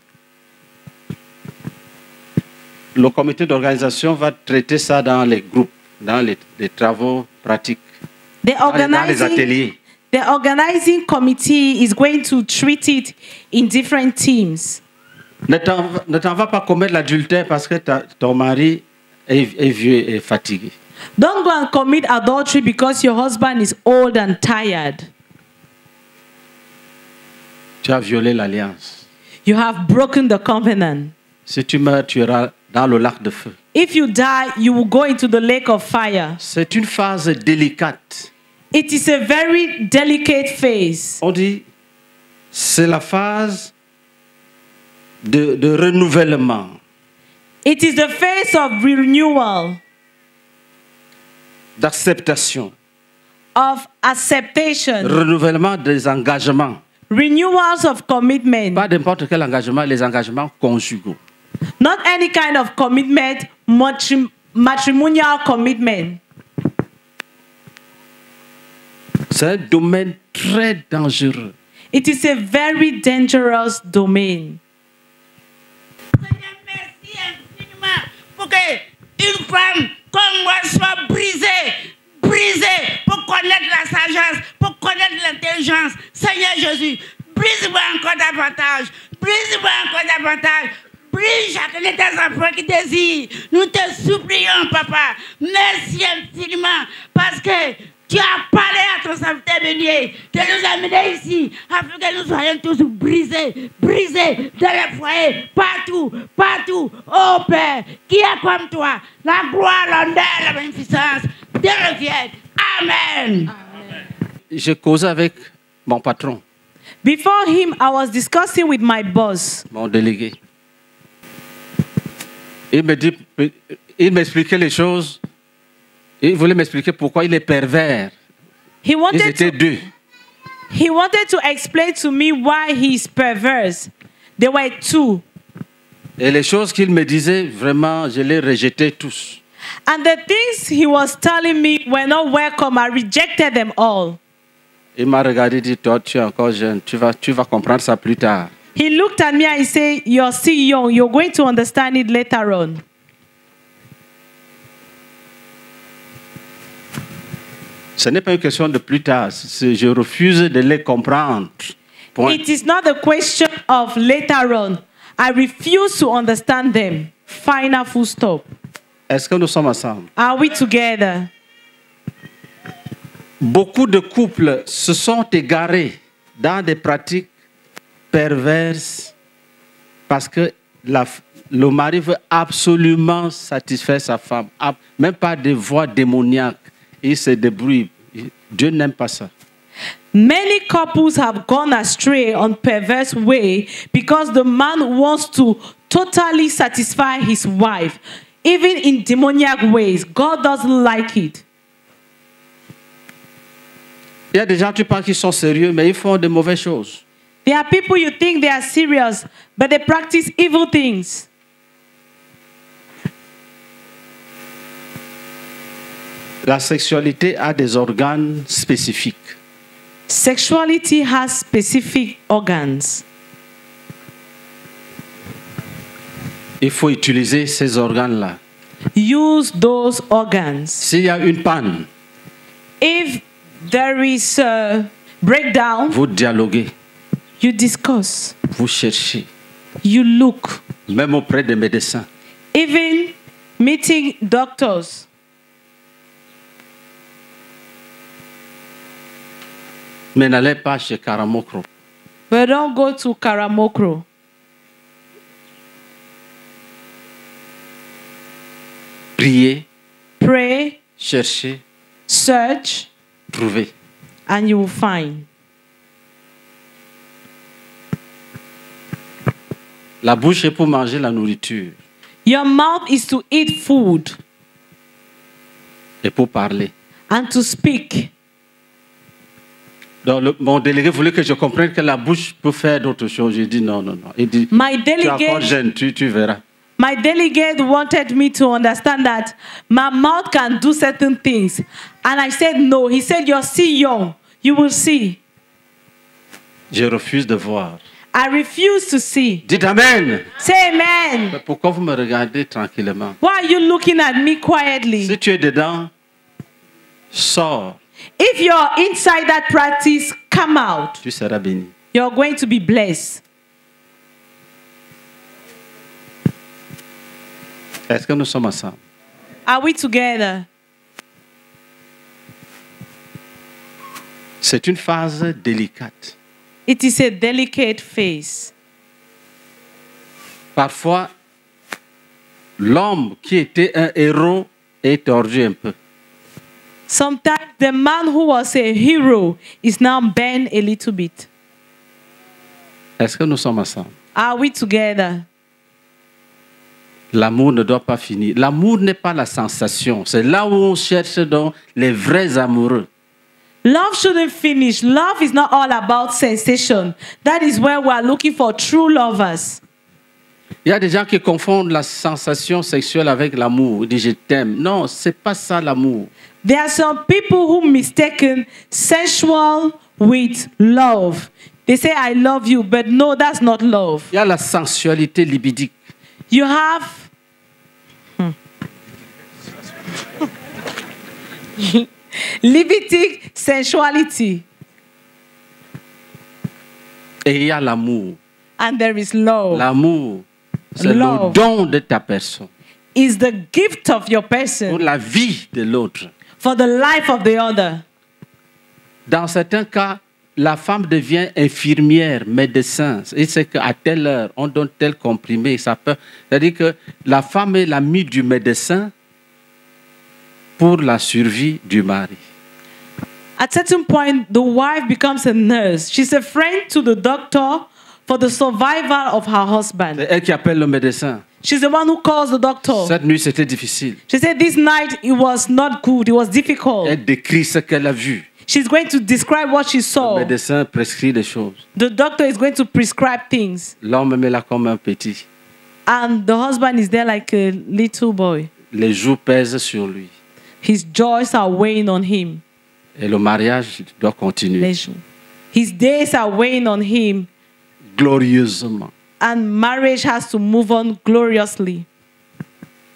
[SPEAKER 1] Le comité d'organisation va traiter ça dans les groupes, dans les, les travaux pratiques,
[SPEAKER 2] The
[SPEAKER 1] dans les, dans les
[SPEAKER 2] organizing,
[SPEAKER 1] ateliers.
[SPEAKER 2] The organizing committee is going to treat it in different teams.
[SPEAKER 1] Ne t'en vas pas commettre l'adultère parce que ta- ton mari est, est vieux et fatigué.
[SPEAKER 2] Don't go and commit adultery because your husband is old and tired.
[SPEAKER 1] Tu as violé l'alliance.
[SPEAKER 2] You have broken the covenant.
[SPEAKER 1] Si tu meurs, tu iras dans le lac de feu.
[SPEAKER 2] If you die, you will go into the lake of fire.
[SPEAKER 1] C'est une phase délicate.
[SPEAKER 2] It is a very delicate phase.
[SPEAKER 1] On dit, c'est la phase de, de renouvellement.
[SPEAKER 2] It is the phase of renewal,
[SPEAKER 1] d'acceptation,
[SPEAKER 2] of acceptation,
[SPEAKER 1] renouvellement des engagements.
[SPEAKER 2] renewals of commitment.
[SPEAKER 1] Pas n'importe quel engagement, les engagements conjugaux.
[SPEAKER 2] Not any kind of commitment, matri- matrimonial commitment.
[SPEAKER 1] C'est un domaine très dangereux.
[SPEAKER 2] It is a very dangerous domain.
[SPEAKER 3] Seigneur, merci infiniment pour que une femme comme moi soit brisée, brisée pour connaître la sagesse, pour connaître l'intelligence. Seigneur Jésus, brise-moi encore davantage, brise-moi encore davantage. Brise chacun de tes enfants qui désirent. Nous te supplions, papa. Merci infiniment parce que tu as parlé à ton serviteur béni de nous amener ici afin que nous soyons tous brisés, brisés dans les foyers, partout, partout. Oh Père, qui est comme toi, la gloire, l'honneur, la magnificence te reviennent. Amen.
[SPEAKER 1] J'ai causé avec mon patron,
[SPEAKER 2] Before him, I was discussing with my boss.
[SPEAKER 1] mon délégué. Il me dit, il m'expliquait les choses. Il voulait m'expliquer pourquoi il est pervers.
[SPEAKER 2] He
[SPEAKER 1] Ils
[SPEAKER 2] wanted
[SPEAKER 1] étaient
[SPEAKER 2] to,
[SPEAKER 1] deux.
[SPEAKER 2] he wanted to explain to me why he's perverse. There were two.
[SPEAKER 1] Et les choses qu'il me disait, vraiment, je les rejetais tous.
[SPEAKER 2] And the things he was telling me were not welcome. I rejected them all.
[SPEAKER 1] Il m'a regardé et dit, toi, tu es encore jeune, tu vas, tu vas comprendre ça plus tard.
[SPEAKER 2] He looked at me and he said, You're still young. You're going to understand it later on.
[SPEAKER 1] Ce n'est pas une question de plus tard. Je refuse de les comprendre. Point.
[SPEAKER 2] It is not a question of later on. I refuse to understand them. Final full stop.
[SPEAKER 1] Est-ce que nous sommes ensemble?
[SPEAKER 2] Are we together?
[SPEAKER 1] Beaucoup de couples se sont égarés dans des pratiques perverses parce que la le mari veut absolument satisfaire sa femme, ab- même pas des voix démoniaques. Il se débrouille. Dieu n'aime pas ça.
[SPEAKER 2] Many couples have gone astray on perverse way because the man wants to totally satisfy his wife, even in demoniac ways. God doesn't like it.
[SPEAKER 1] Il y a des gens, tu penses qu'ils sont sérieux, mais ils font de mauvaises choses.
[SPEAKER 2] There are people you think they are serious, but they practice evil things.
[SPEAKER 1] La sexualité a des organes spécifiques.
[SPEAKER 2] Sexuality has specific organs.
[SPEAKER 1] Il faut utiliser ces organes-là.
[SPEAKER 2] Use those organs.
[SPEAKER 1] S'il y a une panne,
[SPEAKER 2] If there is a breakdown,
[SPEAKER 1] vous dialoguez,
[SPEAKER 2] you discuss,
[SPEAKER 1] vous cherchez,
[SPEAKER 2] you look,
[SPEAKER 1] même auprès des médecins.
[SPEAKER 2] even meeting doctors.
[SPEAKER 1] Mais n'allez pas chez Karamokro.
[SPEAKER 2] But don't go to Karamokro.
[SPEAKER 1] Priez,
[SPEAKER 2] Pray,
[SPEAKER 1] cherchez,
[SPEAKER 2] search,
[SPEAKER 1] trouvez.
[SPEAKER 2] and you will find.
[SPEAKER 1] La bouche est pour manger la nourriture
[SPEAKER 2] Your mouth is to eat food
[SPEAKER 1] et pour parler.
[SPEAKER 2] and to speak.
[SPEAKER 1] Donc, le- mon délégué voulait que je comprenne que la bouche peut faire d'autres choses. J'ai dit non, non, non. Il dit,
[SPEAKER 2] My
[SPEAKER 1] tu es encore
[SPEAKER 2] delegate,
[SPEAKER 1] jeune, tu, tu verras.
[SPEAKER 2] my delegate wanted me to understand that my mouth can do certain things. And I said no. He said, You're still young. You will see.
[SPEAKER 1] Je refuse de voir.
[SPEAKER 2] I refuse to see.
[SPEAKER 1] Dites Amen.
[SPEAKER 2] Say amen.
[SPEAKER 1] Mais pourquoi vous me regardez tranquillement?
[SPEAKER 2] Why are you looking at me quietly?
[SPEAKER 1] Si tu es dedans, sors,
[SPEAKER 2] If you're inside that practice, come out.
[SPEAKER 1] tu seras béni.
[SPEAKER 2] You're going to be blessed.
[SPEAKER 1] Est-ce que nous sommes ensemble?
[SPEAKER 2] Are we together?
[SPEAKER 1] C'est une phase délicate.
[SPEAKER 2] It is a delicate phase.
[SPEAKER 1] Parfois, l'homme qui était un héros est tordu un peu.
[SPEAKER 2] Sometimes the man who was a hero is now bent a little bit.
[SPEAKER 1] Est-ce que nous sommes ensemble?
[SPEAKER 2] Are we together?
[SPEAKER 1] L'amour ne doit pas finir. L'amour n'est pas la sensation. C'est là où on cherche donc les vrais amoureux.
[SPEAKER 2] Love shouldn't finish. Love is not all about sensation. That is where we are looking for true lovers.
[SPEAKER 1] Il y a des gens qui confondent la sensation sexuelle avec l'amour. Ils disent je t'aime. Non, c'est pas ça l'amour.
[SPEAKER 2] There are some people who mistaken sensual with love. They say I love you, but no, that's not love.
[SPEAKER 1] Il y a la sensualité libidique.
[SPEAKER 2] You have Levitic sensuality
[SPEAKER 1] Et il y a l'amour.
[SPEAKER 2] and there is love.
[SPEAKER 1] L'amour, c'est le don de ta personne
[SPEAKER 2] Is the gift of your
[SPEAKER 1] pour
[SPEAKER 2] person
[SPEAKER 1] la vie de l'autre.
[SPEAKER 2] For the life of the other.
[SPEAKER 1] Dans certains cas, la femme devient infirmière, médecin. Et c'est qu'à telle heure, on donne tel comprimé. Ça peut... C'est-à-dire que la femme est l'amie du médecin pour la survie du mari.
[SPEAKER 2] At certain point, the wife becomes a nurse. She's a friend to the doctor for the survival of her husband.
[SPEAKER 1] C'est elle qui appelle le médecin.
[SPEAKER 2] She's the one who calls the doctor.
[SPEAKER 1] Cette nuit, c'était difficile.
[SPEAKER 2] She said this night it was not good, it was difficult.
[SPEAKER 1] Elle décrit ce qu'elle a vu.
[SPEAKER 2] She's going to describe what she
[SPEAKER 1] Le
[SPEAKER 2] saw.
[SPEAKER 1] médecin prescrit des choses.
[SPEAKER 2] The doctor is going to prescribe things.
[SPEAKER 1] L'homme met là comme un petit.
[SPEAKER 2] And the husband is there like a little boy.
[SPEAKER 1] Les jours pèsent sur lui.
[SPEAKER 2] His joys are weighing on him.
[SPEAKER 1] Et le mariage doit continuer
[SPEAKER 2] Leisure. His days are weighing on him.
[SPEAKER 1] glorieusement.
[SPEAKER 2] And marriage has to move on gloriously.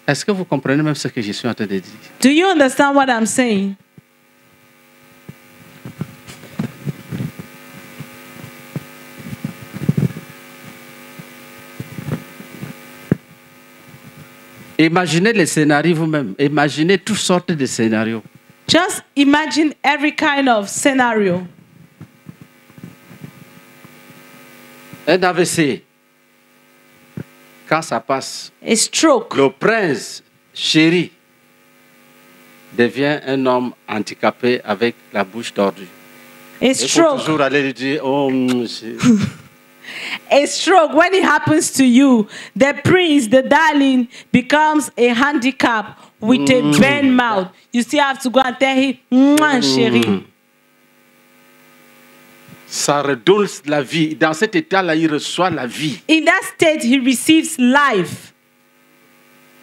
[SPEAKER 1] Est-ce que vous comprenez même ce que je suis en train de dire?
[SPEAKER 2] Do you understand what I'm saying?
[SPEAKER 1] Imaginez les scénarios vous-même. Imaginez toutes sortes de scénarios.
[SPEAKER 2] Just imagine every kind of scenario.
[SPEAKER 1] Un AVC, quand ça passe,
[SPEAKER 2] A stroke.
[SPEAKER 1] le prince chéri devient un homme handicapé avec la bouche tordue.
[SPEAKER 2] A stroke.
[SPEAKER 1] toujours aller lui dire, oh, mm,
[SPEAKER 2] A stroke, when it happens to you, the prince, the darling, becomes a handicap with a bent mouth. You still have to go and tell him, Mwah, chérie.
[SPEAKER 1] Ça redonne la vie. Dans cet état-là, il reçoit la vie.
[SPEAKER 2] In that state, he receives life.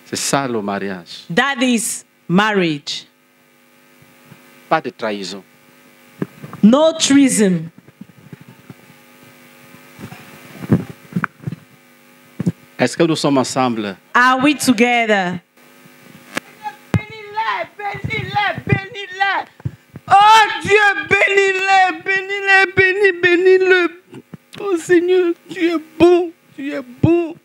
[SPEAKER 1] C'est ça le mariage.
[SPEAKER 2] That is marriage.
[SPEAKER 1] Pas de trahison.
[SPEAKER 2] No treason.
[SPEAKER 1] Est-ce que nous sommes ensemble?
[SPEAKER 2] Are we together?
[SPEAKER 4] Bénis-les, bénis-les, bénis-les. Oh Dieu, bénis-les, bénis-les, bénis, bénis-le. Oh Seigneur, tu es bon, tu es bon.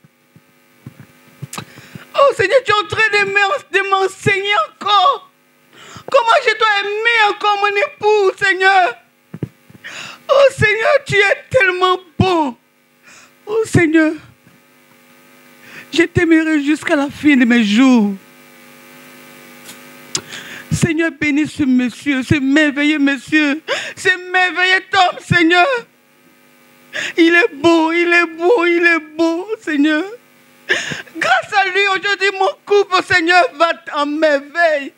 [SPEAKER 4] Oh Seigneur, tu es en train de m'en- de m'enseigner encore. Comment je dois aimer encore mon époux, Seigneur. Oh Seigneur, tu es tellement bon. Oh Seigneur, je t'aimerai jusqu'à la fin de mes jours. Seigneur, bénis ce monsieur, ce merveilleux monsieur, ce merveilleux homme, Seigneur. Il est beau, il est beau, il est beau, Seigneur. Grâce à lui, aujourd'hui, mon couple, Seigneur, va en merveille.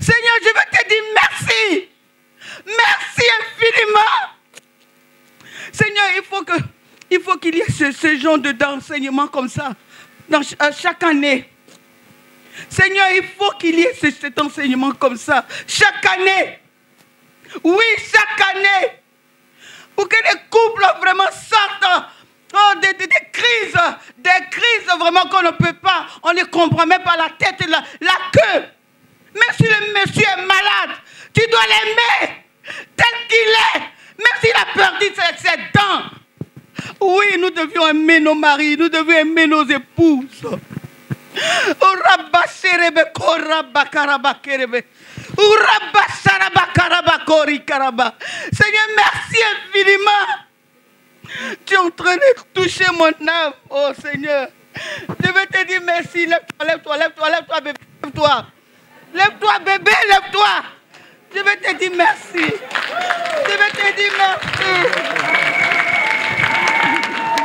[SPEAKER 4] Seigneur, je veux te dire merci. Merci infiniment.
[SPEAKER 5] Seigneur, il faut il qu'il y ait ce, genre d'enseignement comme ça chaque année. Seigneur, il faut qu'il y ait ce- cet enseignement comme ça chaque année. Oui, chaque année. Pour que les couples vraiment sortent oh, des, crises, des crises vraiment qu'on ne peut pas, on ne comprend même pas la tête et la, la queue. Même si le monsieur est malade, tu dois l'aimer tel qu'il est, même s'il a perdu ses, ses dents. Oui, nous devions aimer nos maris, nous devions aimer nos épouses. Seigneur, merci infiniment. Tu es en train de toucher mon âme, oh Seigneur. Je vais te dire merci. Lève-toi, lève-toi, lève-toi, lève-toi, bébé, lève-toi. Lève-toi, bébé, lève-toi. Je vais te dire merci. Je vais te dire merci.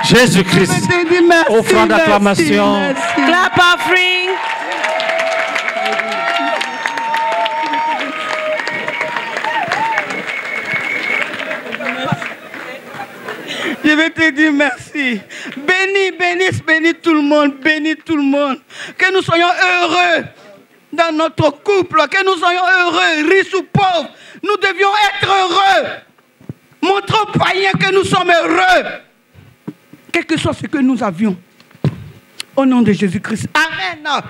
[SPEAKER 1] Jésus-Christ. Offrande d'acclamation.
[SPEAKER 2] Clap offering.
[SPEAKER 5] Je vais te dire merci. Bénis, bénis, bénis tout le monde, bénis tout le monde. Que nous soyons heureux dans notre couple, que nous soyons heureux, riches ou pauvres. Nous devions être heureux. Montrons aux païens que nous sommes heureux. Quel que soit ce que nous avions. Au nom de Jésus-Christ. Amen.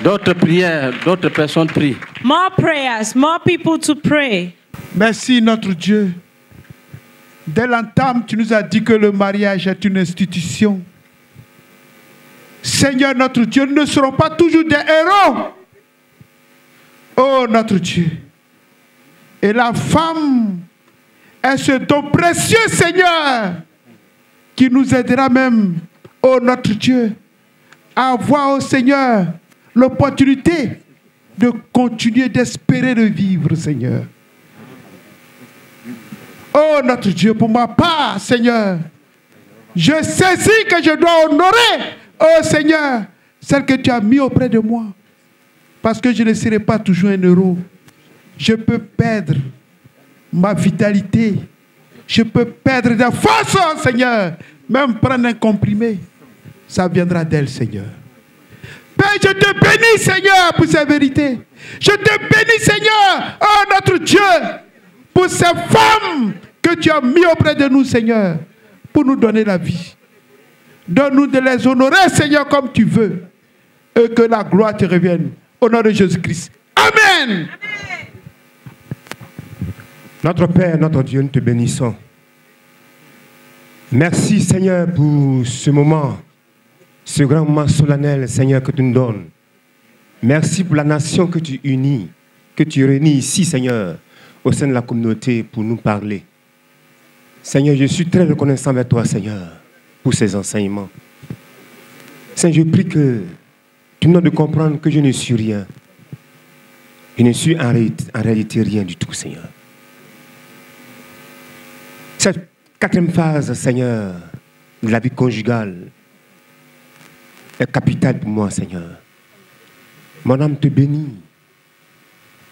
[SPEAKER 1] D'autres prières, d'autres personnes prient.
[SPEAKER 2] More prayers, more people to pray.
[SPEAKER 4] Merci notre Dieu. Dès l'entame, tu nous as dit que le mariage est une institution. Seigneur notre Dieu, nous ne serons pas toujours des héros. Oh notre Dieu. Et la femme est ce don précieux, Seigneur, qui nous aidera même, oh notre Dieu, à avoir, oh Seigneur, l'opportunité de continuer d'espérer de vivre, Seigneur. Oh notre Dieu, pour ma part, Seigneur, je saisis que je dois honorer, oh Seigneur, celle que tu as mis auprès de moi. Parce que je ne serai pas toujours un euro. Je peux perdre ma vitalité. Je peux perdre des forces, oh Seigneur. Même prendre un comprimé, ça viendra d'elle, Seigneur. Père, je te bénis, Seigneur, pour ces vérités. Je te bénis, Seigneur, oh notre Dieu, pour ces femmes que tu as mis auprès de nous, Seigneur, pour nous donner la vie. Donne-nous de les honorer, Seigneur, comme tu veux, et que la gloire te revienne. Au nom de Jésus-Christ. Amen.
[SPEAKER 6] Notre Père, notre Dieu, nous te bénissons. Merci Seigneur pour ce moment, ce grand moment solennel, Seigneur, que tu nous donnes. Merci pour la nation que tu unis, que tu réunis ici, Seigneur, au sein de la communauté pour nous parler. Seigneur, je suis très reconnaissant avec toi, Seigneur, pour ces enseignements. Seigneur, je prie que tu nous donnes de comprendre que je ne suis rien. Je ne suis en réalité, en réalité rien du tout, Seigneur. Cette quatrième phase, Seigneur, de la vie conjugale est capitale pour moi, Seigneur. Mon âme te bénit.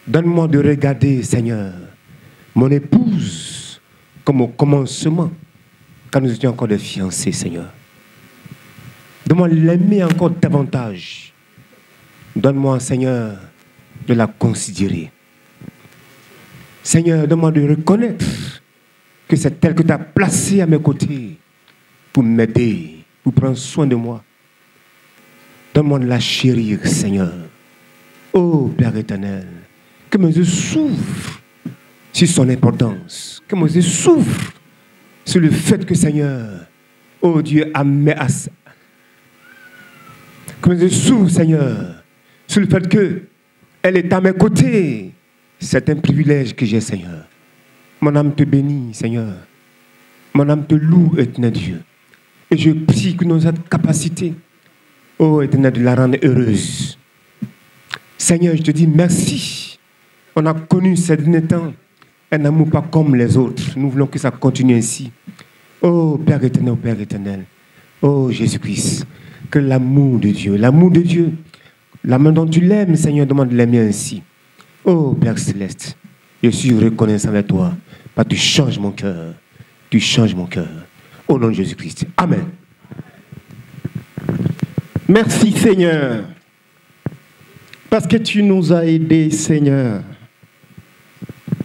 [SPEAKER 6] Donne-moi de regarder, Seigneur, mon épouse comme au commencement, quand nous étions encore des fiancés, Seigneur. Donne-moi l'aimer encore davantage. Donne-moi, Seigneur, de la considérer. Seigneur, donne-moi de reconnaître que c'est elle que tu as placée à mes côtés pour m'aider, pour prendre soin de moi. Donne-moi la chérir, Seigneur. Oh Père éternel, que mes yeux s'ouvrent sur son importance, que mes yeux s'ouvrent sur le fait que, Seigneur, oh Dieu, a mis à que mes yeux Seigneur, sur le fait que elle est à mes côtés. C'est un privilège que j'ai, Seigneur. Mon âme te bénit, Seigneur. Mon âme te loue, éternel Dieu. Et je prie que nous ayons cette capacité, oh éternel, de la rendre heureuse. Seigneur, je te dis merci. On a connu ces derniers temps un amour pas comme les autres. Nous voulons que ça continue ainsi. Oh Père éternel, Père éternel. Oh Jésus-Christ. Que l'amour de Dieu, l'amour de Dieu, la main dont tu l'aimes, Seigneur, demande de l'aimer ainsi. Oh Père céleste, je suis reconnaissant avec toi. Tu changes mon cœur. Tu changes mon cœur.
[SPEAKER 7] Au nom de Jésus-Christ. Amen. Merci Seigneur. Parce que tu nous as aidés, Seigneur.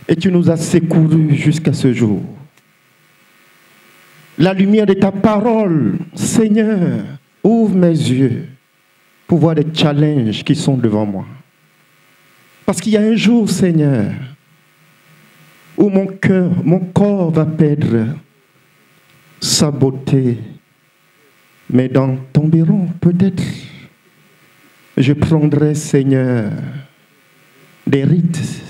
[SPEAKER 7] Et tu nous as secourus jusqu'à ce jour. La lumière de ta parole, Seigneur, ouvre mes yeux pour voir les challenges qui sont devant moi. Parce qu'il y a un jour, Seigneur, où mon cœur, mon corps va perdre sa beauté. Mais dans tomberont peut-être, je prendrai, Seigneur, des rites.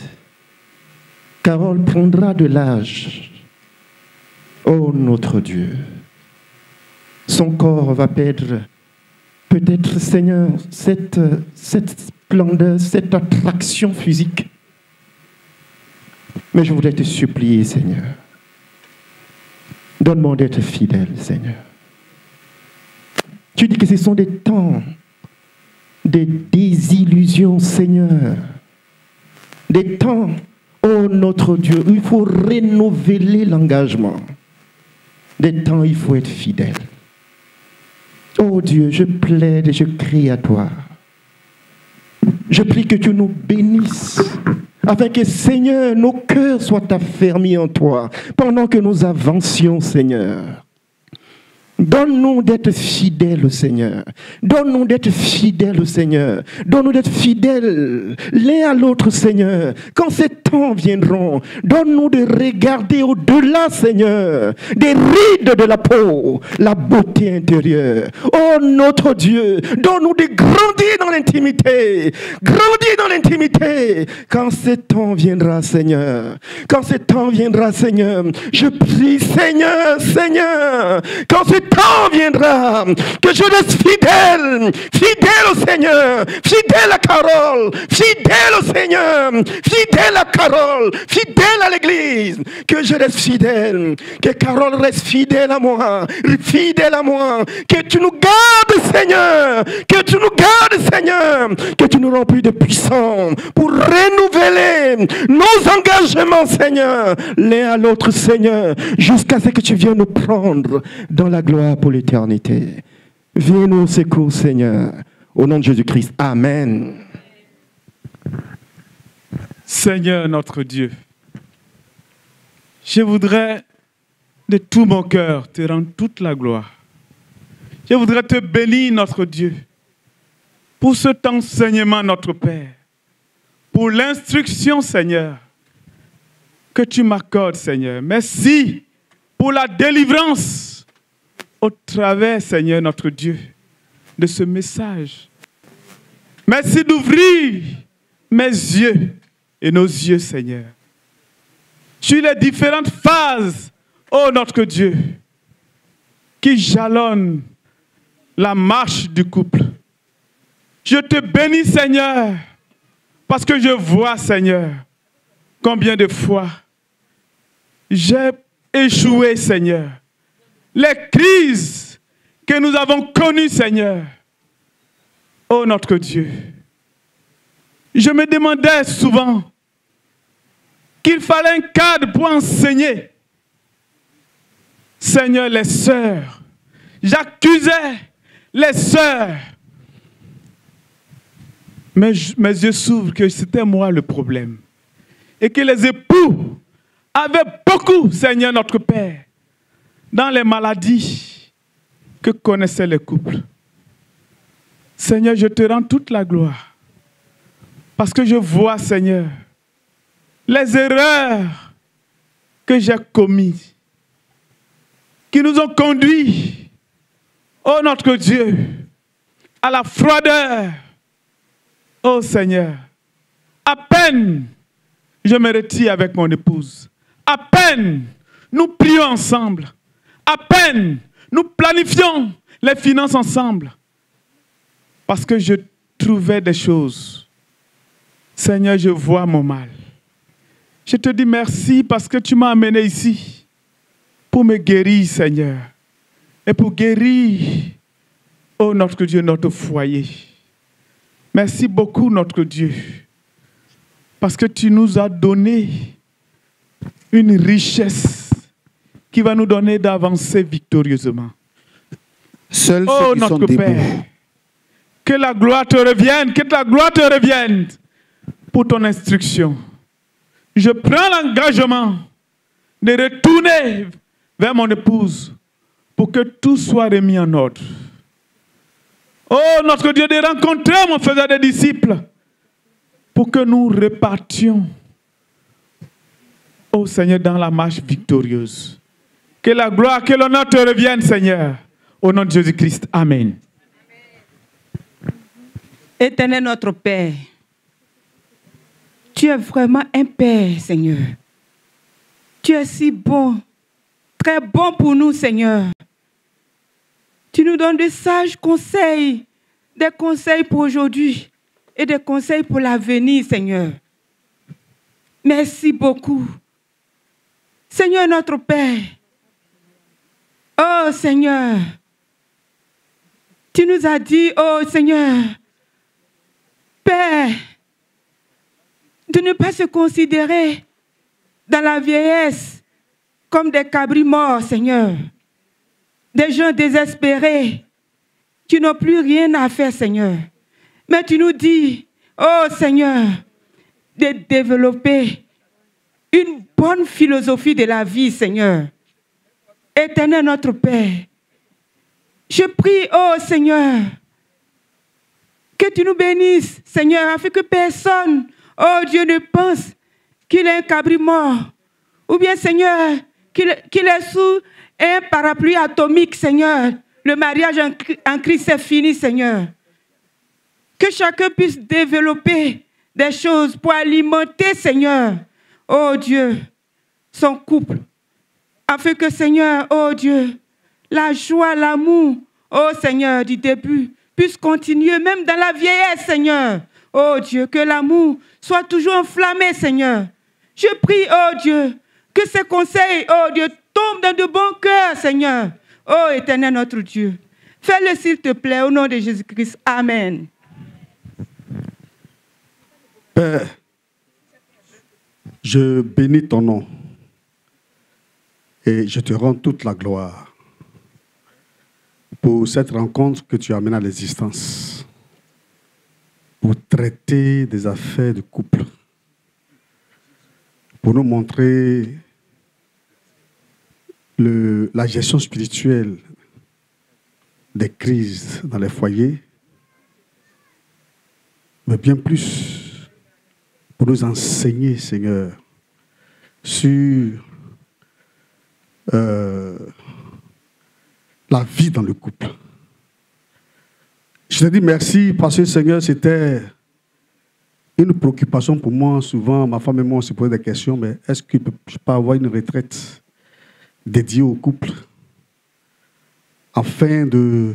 [SPEAKER 7] Carole prendra de l'âge. Oh notre Dieu, son corps va perdre peut-être, Seigneur, cette, cette splendeur, cette attraction physique. Mais je voudrais te supplier, Seigneur. Donne-moi d'être fidèle, Seigneur. Tu dis que ce sont des temps des désillusions, Seigneur. Des temps, oh notre Dieu, où il faut renouveler l'engagement. Des temps, il faut être fidèle. Oh Dieu, je plaide et je crie à toi. Je prie que tu nous bénisses, afin que Seigneur, nos cœurs soient affermis en toi, pendant que nous avancions, Seigneur. Donne-nous d'être fidèles au Seigneur. Donne-nous d'être fidèles au Seigneur. Donne-nous d'être fidèles l'un à l'autre, Seigneur. Quand ces temps viendront, donne-nous de regarder au-delà, Seigneur, des rides de la peau, la beauté intérieure. Oh notre Dieu, donne-nous de grandir dans l'intimité. Grandir dans l'intimité. Quand ces temps viendra, Seigneur. Quand ces temps viendra, Seigneur. Je prie, Seigneur, Seigneur. Quand ce temps viendra, que je reste fidèle, fidèle au Seigneur, fidèle à Carole, fidèle au Seigneur, fidèle à Carole, fidèle à l'Église, que je reste fidèle, que Carole reste fidèle à moi, fidèle à moi, que tu nous gardes, Seigneur, que tu nous gardes, Seigneur, que tu nous remplis de puissance pour renouveler nos engagements, Seigneur, l'un à l'autre, Seigneur, jusqu'à ce que tu viennes nous prendre dans la gloire pour l'éternité. Viens nous au secours, Seigneur. Au nom de Jésus-Christ. Amen.
[SPEAKER 8] Seigneur notre Dieu, je voudrais de tout mon cœur te rendre toute la gloire. Je voudrais te bénir, notre Dieu, pour cet enseignement, notre Père, pour l'instruction, Seigneur, que tu m'accordes, Seigneur. Merci pour la délivrance au travers, Seigneur, notre Dieu, de ce message. Merci d'ouvrir mes yeux et nos yeux, Seigneur, sur les différentes phases, ô notre Dieu, qui jalonnent la marche du couple. Je te bénis, Seigneur, parce que je vois, Seigneur, combien de fois j'ai échoué, Seigneur. Les crises que nous avons connues, Seigneur. ô notre Dieu. Je me demandais souvent qu'il fallait un cadre pour enseigner. Seigneur, les sœurs. J'accusais les sœurs. Mais mes yeux s'ouvrent que c'était moi le problème. Et que les époux avaient beaucoup, Seigneur notre Père, dans les maladies que connaissaient les couples. Seigneur, je te rends toute la gloire. Parce que je vois, Seigneur, les erreurs que j'ai commises, qui nous ont conduits, oh notre Dieu, à la froideur. Oh Seigneur, à peine je me retire avec mon épouse, à peine nous prions ensemble, à peine nous planifions les finances ensemble, parce que je trouvais des choses. Seigneur, je vois mon mal. Je te dis merci parce que tu m'as amené ici pour me guérir, Seigneur, et pour guérir, oh notre Dieu, notre foyer. Merci beaucoup, notre Dieu, parce que tu nous as donné une richesse qui va nous donner d'avancer victorieusement.
[SPEAKER 9] Seuls
[SPEAKER 8] Oh
[SPEAKER 9] ceux qui sont
[SPEAKER 8] notre
[SPEAKER 9] debout.
[SPEAKER 8] Père, que la gloire te revienne, que la gloire te revienne pour ton instruction. Je prends l'engagement de retourner vers mon épouse pour que tout soit remis en ordre. Oh notre Dieu, de rencontrer mon faiseur des disciples pour que nous repartions, oh Seigneur, dans la marche victorieuse. Que la gloire, que l'honneur te revienne, Seigneur. Au nom de Jésus-Christ. Amen.
[SPEAKER 10] Éternel notre Père, tu es vraiment un Père, Seigneur. Tu es si bon, très bon pour nous, Seigneur. Tu nous donnes de sages conseils, des conseils pour aujourd'hui et des conseils pour l'avenir, Seigneur. Merci beaucoup. Seigneur notre Père, oh Seigneur, tu nous as dit, oh Seigneur, Père, de ne pas se considérer dans la vieillesse comme des cabris morts, Seigneur. Des gens désespérés qui n'ont plus rien à faire, Seigneur. Mais tu nous dis, oh Seigneur, de développer une bonne philosophie de la vie, Seigneur. Éternel notre Père, je prie, oh Seigneur, que tu nous bénisses, Seigneur, afin que personne, oh Dieu, ne pense qu'il est un cabri mort. Ou bien, Seigneur, qu'il est sous un parapluie atomique, Seigneur. Le mariage en, en Christ est fini, Seigneur. Que chacun puisse développer des choses pour alimenter, Seigneur, oh Dieu, son couple. Afin que, Seigneur, oh Dieu, la joie, l'amour, oh Seigneur, du début, puisse continuer, même dans la vieillesse, Seigneur. Oh Dieu, que l'amour soit toujours enflammé, Seigneur. Je prie, oh Dieu, que ces conseils, oh Dieu, tombent dans de bons cœurs, Seigneur. Oh éternel notre Dieu. Fais-le s'il te plaît, au nom de Jésus-Christ. Amen.
[SPEAKER 9] Père, je bénis ton nom et je te rends toute la gloire pour cette rencontre que tu as amenée à l'existence, pour traiter des affaires de couple, pour nous montrer la gestion spirituelle des crises dans les foyers, mais bien plus pour nous enseigner, Seigneur, sur euh, la vie dans le couple. Je te dis merci parce que, Seigneur, c'était une préoccupation pour moi. Souvent, ma femme et moi, on se pose des questions, mais est-ce que je peux avoir une retraite dédiée au couple afin de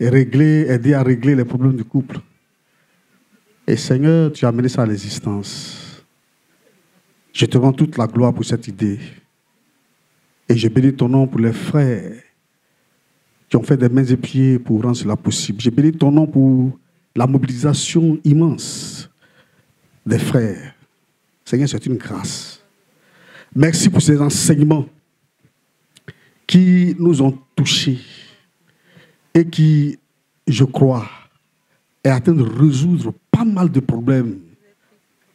[SPEAKER 9] régler, aider à régler les problèmes du couple? Et Seigneur, tu as amené ça à l'existence. Je te rends toute la gloire pour cette idée. Et je bénis ton nom pour les frères qui ont fait des mains et pieds pour rendre cela possible. Je bénis ton nom pour la mobilisation immense des frères. Seigneur, c'est une grâce. Merci pour ces enseignements qui nous ont touchés et qui, je crois, est train de résoudre pas mal de problèmes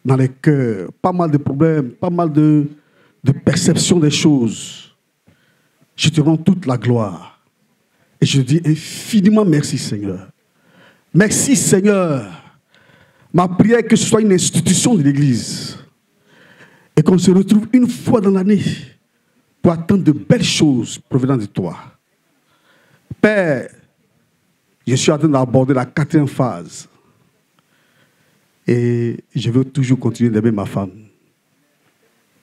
[SPEAKER 9] dans les cœurs, pas mal de problèmes, pas mal de, de perception des choses. Je te rends toute la gloire. Et je dis infiniment merci Seigneur. Merci Seigneur. Ma prière est que ce soit une institution de l'Église. Et qu'on se retrouve une fois dans l'année pour attendre de belles choses provenant de toi. Père, je suis en train d'aborder la quatrième phase. Et je veux toujours continuer d'aimer ma femme.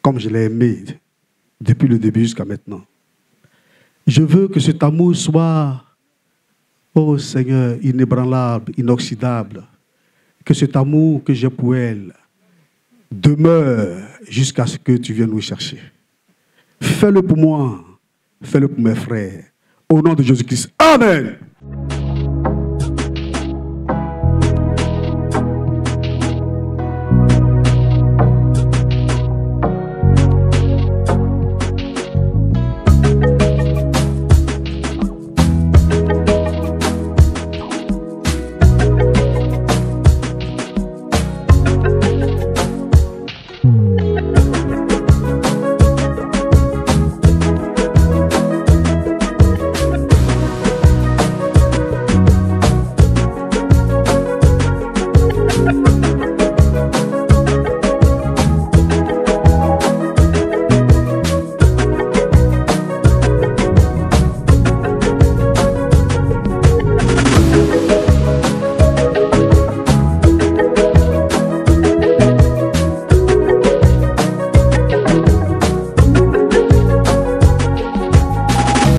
[SPEAKER 9] Comme je l'ai aimée depuis le début jusqu'à maintenant. Je veux que cet amour soit, oh Seigneur, inébranlable, inoxydable. Que cet amour que j'ai pour elle demeure jusqu'à ce que tu viennes nous chercher. Fais-le pour moi, fais-le pour mes frères. Au nom de Jésus-Christ. Amen.